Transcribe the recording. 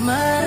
My